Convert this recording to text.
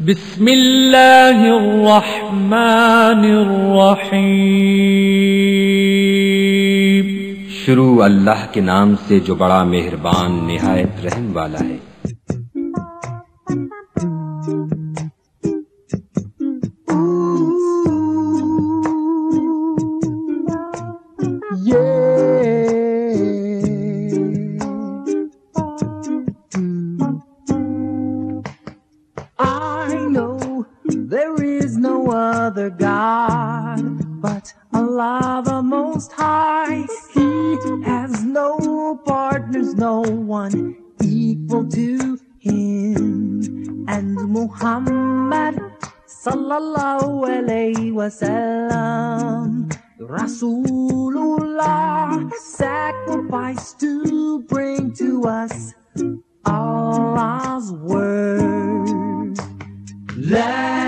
بسم اللہ الرحمن الرحیم۔ شروع اللہ کے نام سے جو بڑا مہربان، نہایت رحم والا ہے۔ There is no other God but Allah the Most High. He has no partners, no one equal to Him. And Muhammad sallallahu alayhi wasallam. Rasulullah sacrificed to bring to us Allah's word.